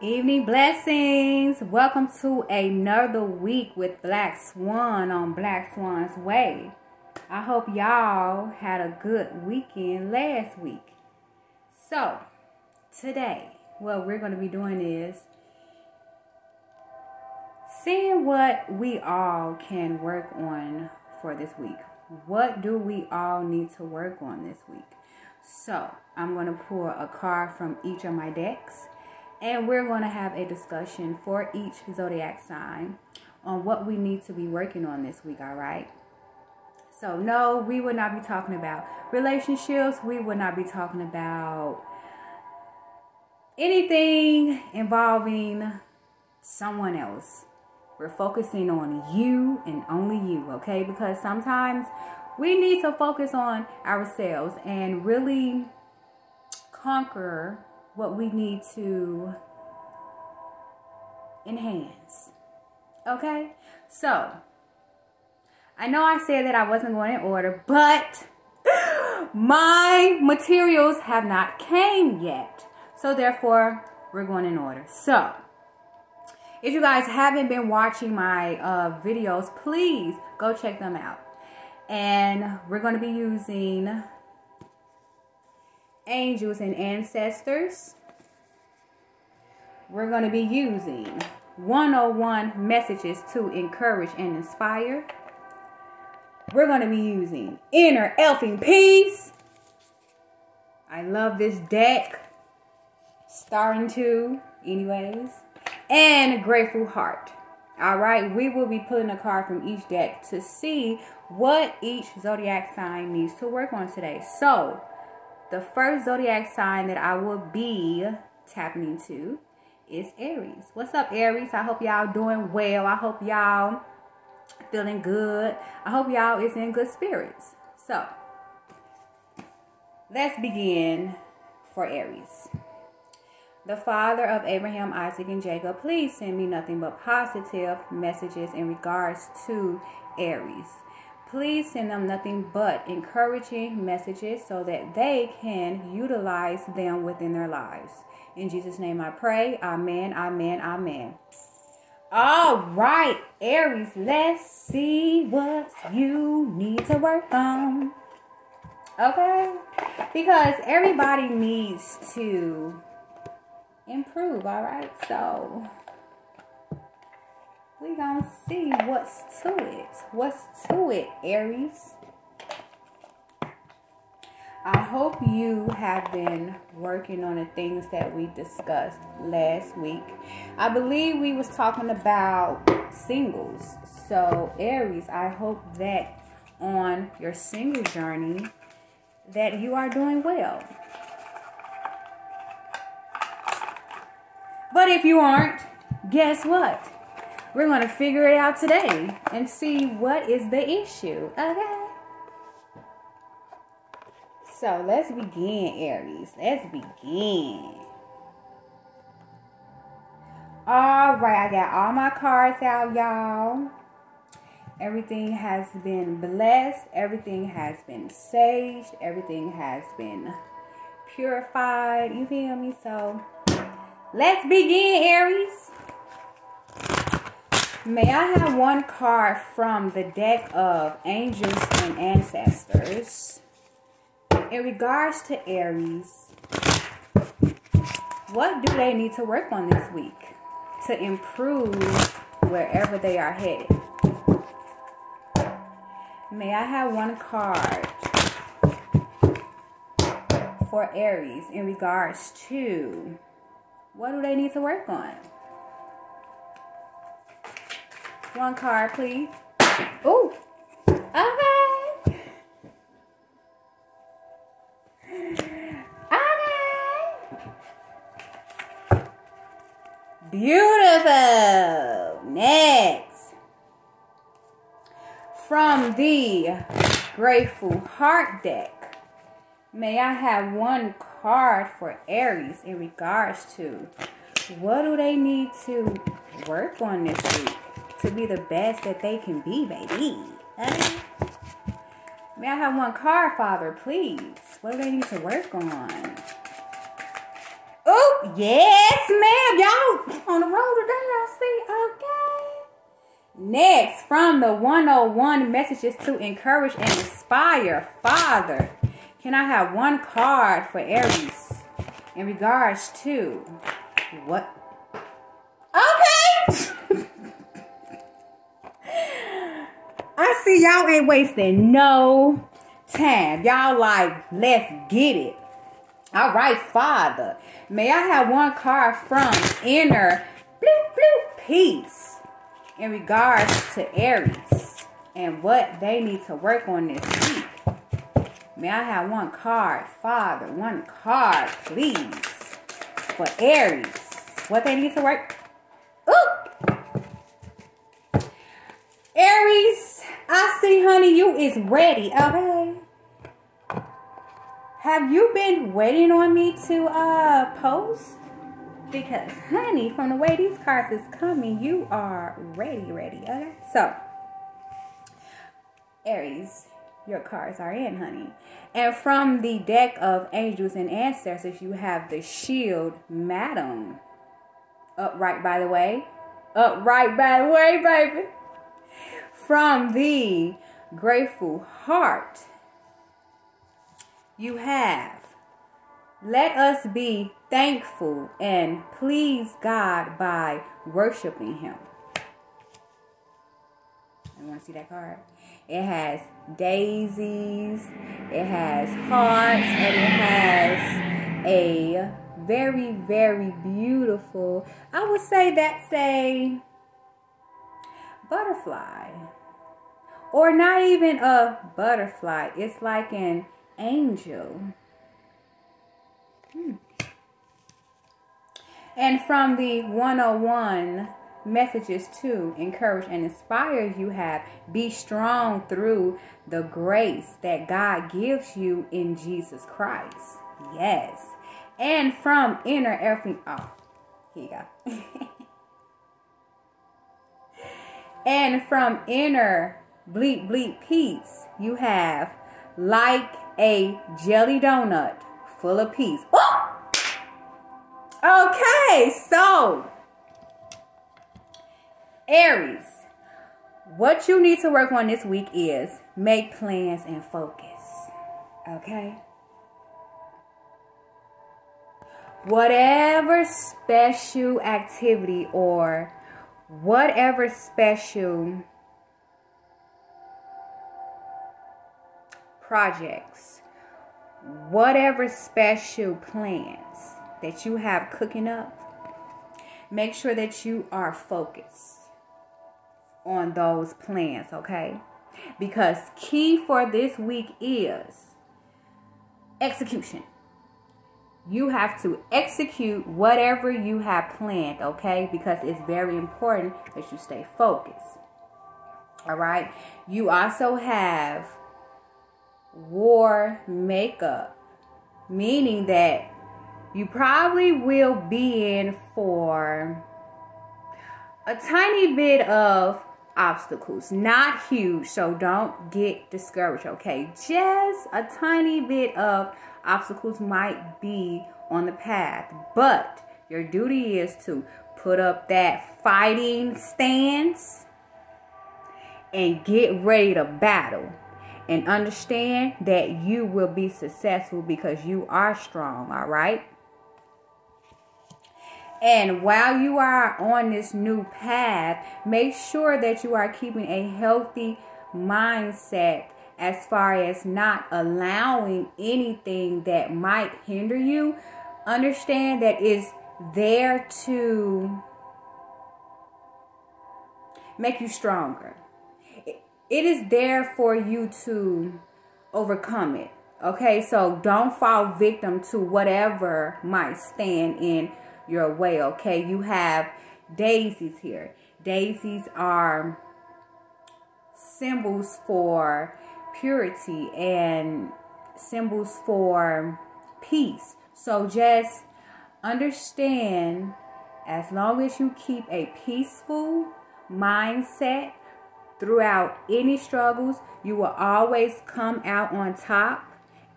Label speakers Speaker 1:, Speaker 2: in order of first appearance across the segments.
Speaker 1: Evening blessings. Welcome to another week with Black Swan on Black Swan's Way. I hope y'all had a good weekend last week. So, today, what we're going to be doing is seeing what we all can work on for this week. What do we all need to work on this week? So, I'm going to pull a card from each of my decks and we're going to have a discussion for each zodiac sign on what we need to be working on this week, all right? So, no, we will not be talking about relationships. We will not be talking about anything involving someone else. We're focusing on you and only you, okay? Because sometimes we need to focus on ourselves and really conquer what we need to enhance. Okay? So, I know I said that I wasn't going in order, but my materials have not came yet. So therefore, we're going in order. So, if you guys haven't been watching my uh, videos, please go check them out. And we're going to be using angels and ancestors. We're going to be using 101 messages to encourage and inspire. We're going to be using inner elfing peace. I love this deck. Starting to, anyways. And grateful heart. All right, we will be pulling a card from each deck to see what each zodiac sign needs to work on today. So, the first zodiac sign that I will be tapping into is Aries. What's up, Aries? I hope y'all doing well. I hope y'all feeling good. I hope y'all is in good spirits. So, let's begin for Aries. The father of Abraham, Isaac, and Jacob, please send me nothing but positive messages in regards to Aries. Please send them nothing but encouraging messages so that they can utilize them within their lives. In Jesus' name I pray. Amen, amen, amen. All right, Aries, let's see what you need to work on. Okay? Because everybody needs to improve, all right? So, we gonna see what's to it. What's to it, Aries? I hope you have been working on the things that we discussed last week. I believe we was talking about singles. So, Aries, I hope that on your single journey that you are doing well. But if you aren't, guess what? We're going to figure it out today and see what is the issue. Okay? So let's begin, Aries. Let's begin. All right, I got all my cards out, y'all. Everything has been blessed. Everything has been saged. Everything has been purified. You feel me? So let's begin, Aries. May I have one card from the deck of Angels and Ancestors? in regards to Aries, what do they need to work on this week to improve wherever they are headed? May I have one card for Aries in regards to what do they need to work on? One card, please. Oh, okay. Beautiful. Next. From the Grateful Heart deck, may I have one card for Aries in regards to what do they need to work on this week to be the best that they can be, baby? May I have one card, Father, please? What do they need to work on? Oh, yes, ma'am. Y'all on the road today, I see. Okay. Next, from the 101 messages to encourage and inspire. Father, can I have one card for Aries in regards to what? See y'all ain't wasting no time. Y'all like, let's get it. All right, Father. May I have one card from inner bloop bloop peace in regards to Aries and what they need to work on this week. May I have one card, Father? One card, please, for Aries. What they need to work? Ooh! Aries, I see, honey, you is ready, okay? Have you been waiting on me to uh post? Because, honey, from the way these cards is coming, you are ready, ready, okay? So, Aries, your cards are in, honey. And from the deck of angels and ancestors, you have the shield, madam. Upright, by the way. Upright, by the way, baby. From the grateful heart, you have let us be thankful and please God by worshiping Him. I want to see that card. It has daisies, it has hearts, and it has a very, very beautiful, I would say that's a butterfly. Or not even a butterfly, it's like an angel. Hmm. And from the 101 messages to encourage and inspire you have be strong through the grace that God gives you in Jesus Christ. Yes. And from inner everything. Oh, here you go. and from inner bleep bleep peace, you have like a jelly donut full of peace. Oh! Okay, so Aries, what you need to work on this week is make plans and focus. Okay? Whatever special activity or whatever special projects, whatever special plans that you have cooking up, make sure that you are focused on those plans, okay? Because key for this week is execution. You have to execute whatever you have planned, okay? Because it's very important that you stay focused. All right? You also have war makeup, meaning that you probably will be in for a tiny bit of obstacles. Not huge, so don't get discouraged, okay? Just a tiny bit of obstacles might be on the path, but your duty is to put up that fighting stance and get ready to battle. And understand that you will be successful because you are strong, all right? And while you are on this new path, make sure that you are keeping a healthy mindset as far as not allowing anything that might hinder you. Understand that it's there to make you stronger. It is there for you to overcome it. Okay, so don't fall victim to whatever might stand in your way, okay? You have daisies here. Daisies are symbols for purity and symbols for peace. So just understand as long as you keep a peaceful mindset throughout any struggles, you will always come out on top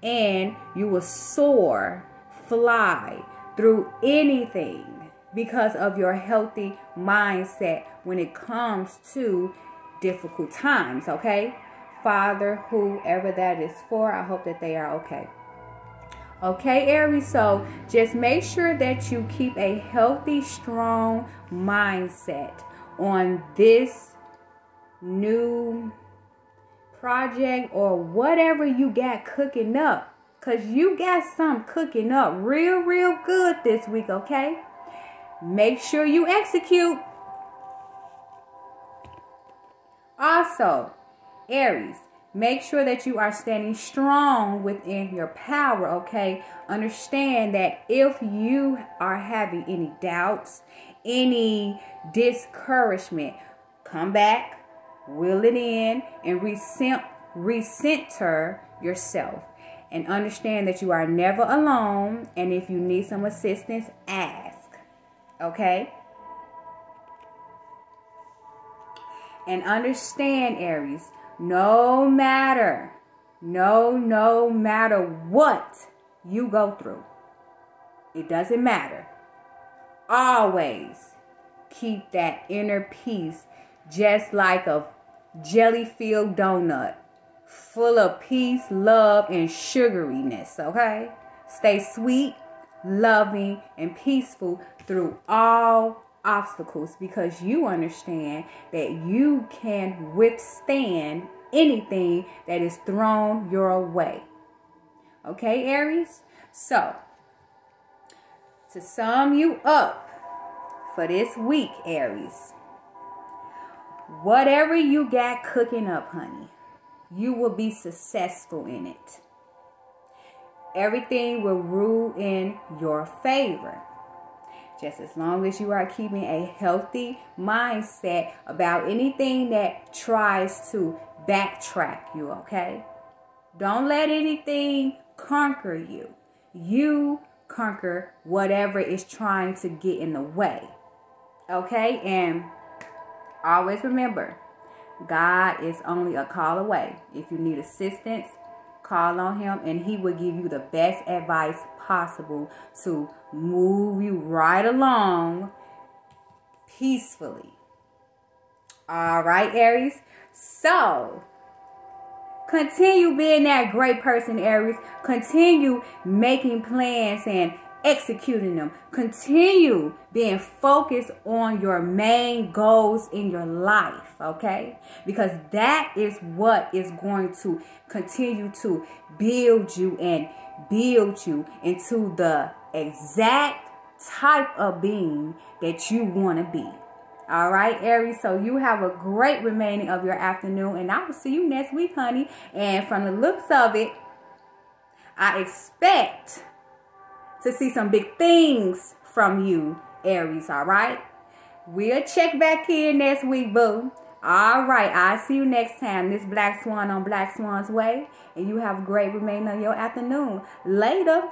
Speaker 1: and you will soar, fly through anything because of your healthy mindset when it comes to difficult times, okay? Father, whoever that is for, I hope that they are okay. Okay, Aries, so just make sure that you keep a healthy, strong mindset on this new project or whatever you got cooking up. Because you got some cooking up real, real good this week, okay? Make sure you execute. Also, Aries, make sure that you are standing strong within your power, okay? Understand that if you are having any doubts, any discouragement, come back, will it in, and recent, recenter yourself. And understand that you are never alone. And if you need some assistance, ask. Okay? And understand, Aries, no matter, no, no matter what you go through, it doesn't matter. Always keep that inner peace just like a jelly filled donut full of peace, love, and sugariness, okay? Stay sweet, loving, and peaceful through all obstacles because you understand that you can withstand anything that is thrown your way. Okay, Aries? So, to sum you up for this week, Aries, whatever you got cooking up, honey, you will be successful in it. Everything will rule in your favor just as long as you are keeping a healthy mindset about anything that tries to backtrack you, okay? Don't let anything conquer you. You conquer whatever is trying to get in the way, okay? And always remember, God is only a call away. If you need assistance, call on him and he will give you the best advice possible to move you right along peacefully. All right, Aries. So, continue being that great person, Aries. Continue making plans and executing them. Continue being focused on your main goals in your life, okay? Because that is what is going to continue to build you and build you into the exact type of being that you want to be. All right, Aries. So you have a great remaining of your afternoon, and I will see you next week, honey. And from the looks of it, I expect to see some big things from you, Aries. All right. We'll check back here next week, boo. All right, I'll see you next time. This Black Swan on Black Swan's Way. And you have a great remainder of your afternoon. Later.